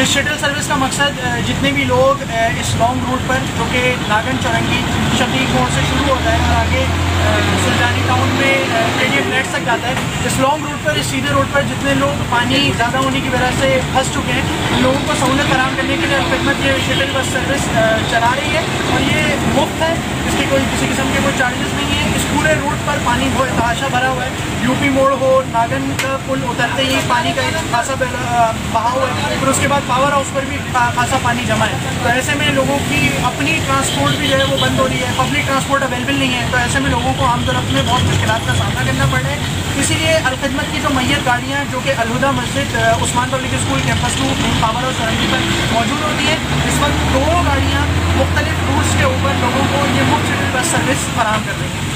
इस shuttle service का मकसद जितने भी लोग इस लॉन्ग रूट पर, जो कि नागन चौरंगी शतीक मोड़ से शुरू होता है और आगे सुल्तानी टाउन में केडिया फ्लैट्स तक जाता है, इस लॉन्ग रूट पर, इस सीधे रोड पर जितने लोग पानी ज़्यादा होने की वजह से फंस चुके हैं, उन लोगों को सहूलत फराम करने के लिए खिदमत ये शटल बस सर्विस चला रही है और ये मुफ़्त है, इसके कोई किसी किस्म के कोई चार्जेस नहीं है, इस पूरे रूट पर पानी बहुत तहाशा भरा हुआ है। यूपी मोड़ हो, नागन का पुल उतरते ही पानी का खासा बहाव है। फिर उसके बाद पावर हाउस पर भी खासा पानी जमा है। तो ऐसे में लोगों की अपनी ट्रांसपोर्ट भी जो है वो बंद हो रही है। पब्लिक ट्रांसपोर्ट अवेलेबल नहीं है। तो ऐसे में लोगों को आमतौर में बहुत मुश्किल का सामना करना पड़ रहा है। इसीलिए अलखदमत की जो मैयर गाड़ियाँ जो कि अलहुदा मस्जिद Usman public school campus to power house Sarangi पर मौजूद होती है। इस वक्त दो गाड़ियाँ मुख्तलिफ़ रूट्स के ऊपर लोगों को ये मुफ़्त बस सर्विस फराम कर रही हैं।